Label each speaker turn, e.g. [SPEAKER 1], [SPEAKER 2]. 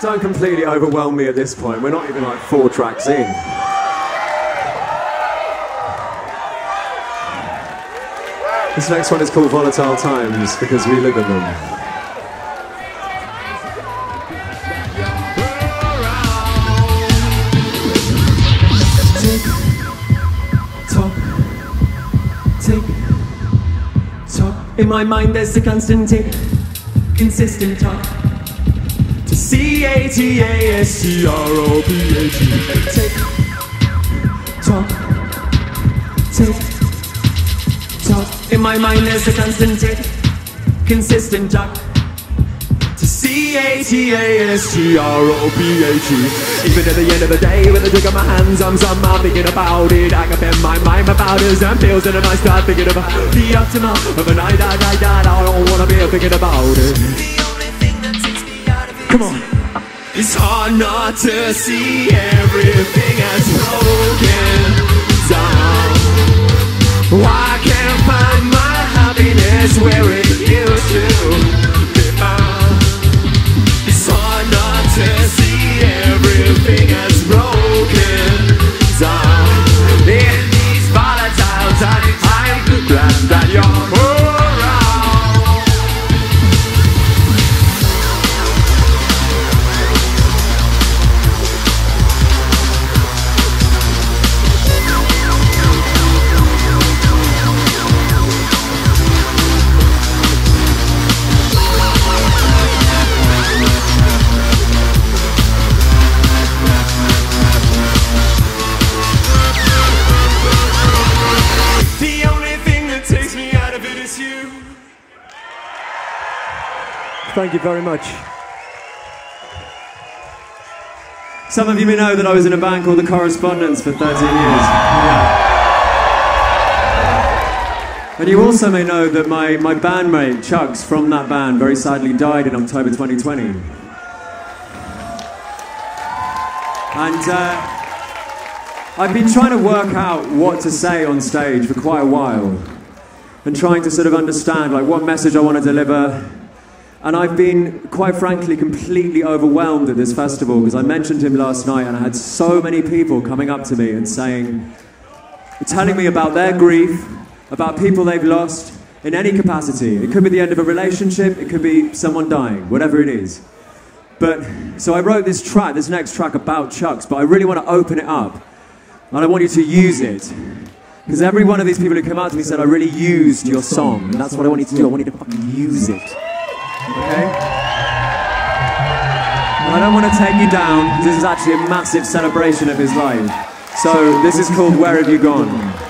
[SPEAKER 1] Don't completely overwhelm me at this point. We're not even like four tracks in. This next one is called Volatile Times because we live in them. In my mind, there's a constant tick, consistent talk. C A T A S T R O P H E. Tick tock, tick tock. In my mind, there's a constant tick, consistent talk. To C A T A S T R O P H E. Even at the end of the day, with a drink on my hands, I'm somehow thinking about it. I can bend my mind about it and feels, and then I start thinking about the optimal of a night that I that I don't wanna be thinking about it. Come on. It's hard not to see everything as broken down. Why can't find my happiness where it used to Thank you very much. Some of you may know that I was in a band called The Correspondents for 13 years. Yeah. And you also may know that my, my bandmate, Chucks, from that band, very sadly died in October 2020. And uh, I've been trying to work out what to say on stage for quite a while and trying to sort of understand like what message I want to deliver. And I've been, quite frankly, completely overwhelmed at this festival because I mentioned him last night and I had so many people coming up to me and saying, telling me about their grief, about people they've lost in any capacity. It could be the end of a relationship, it could be someone dying, whatever it is. But so I wrote this track, this next track about Chucks, but I really want to open it up. And I want you to use it. Because every one of these people who came out to me said, I really used your song. And that's what I want you to do. I want you to fucking use it. Okay? I don't want to take you down. This is actually a massive celebration of his life. So this is called Where Have You Gone?